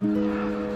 Música